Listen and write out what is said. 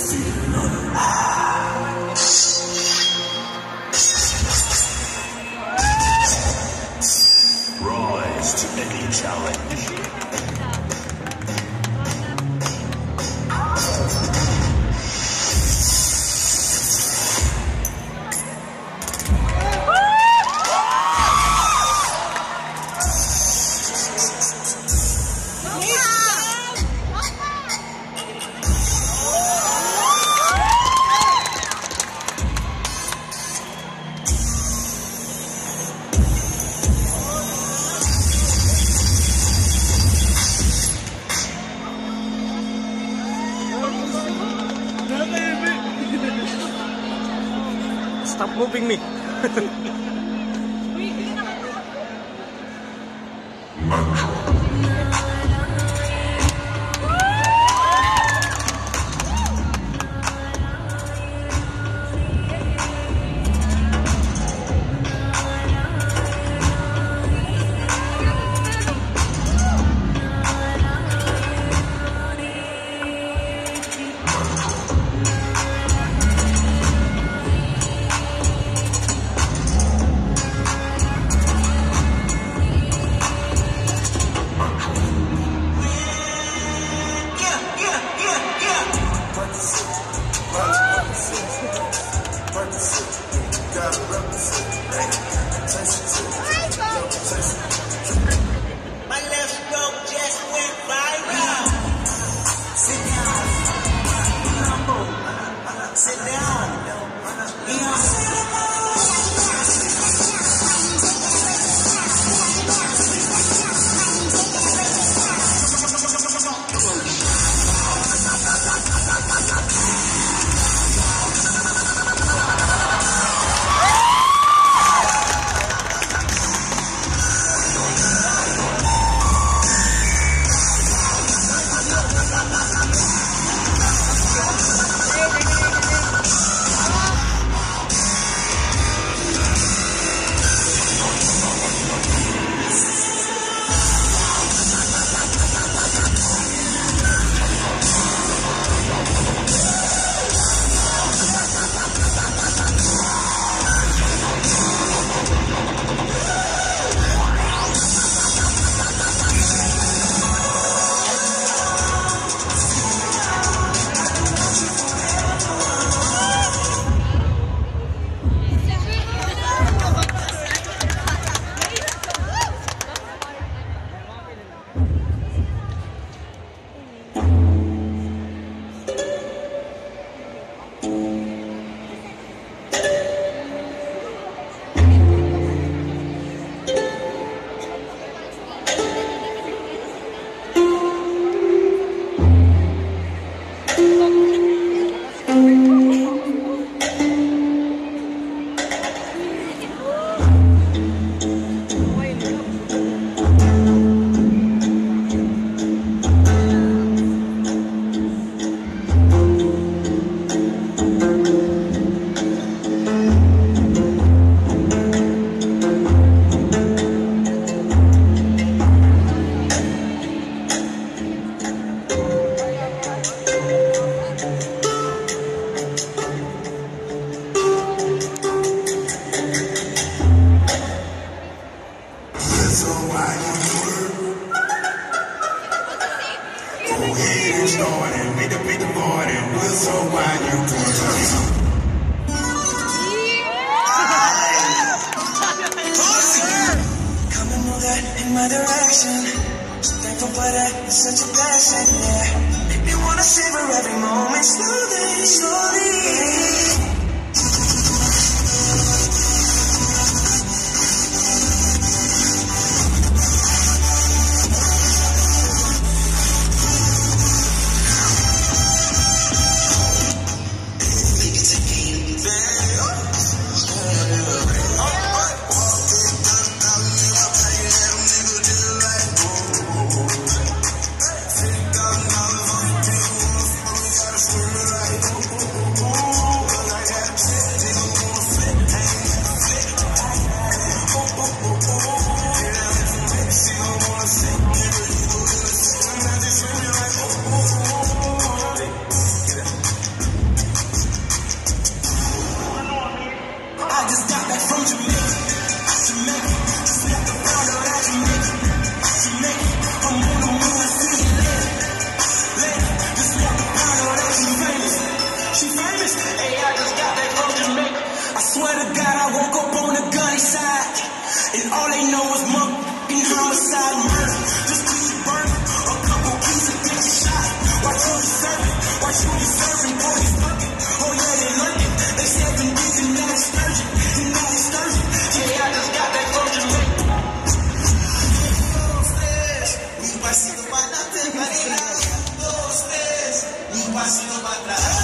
Rise moving me. My Come and move that in my direction. So thankful for that, it's such a blessing, yeah. Make me wanna savor every moment slowly, slowly. got from Jamaica. Jamaica. Just the I'm see later. Later. Just the she famous. She famous? Hey, I just got from Jamaica. I swear to God, I woke up on the gunny side. And all they know is mother. Pasito para.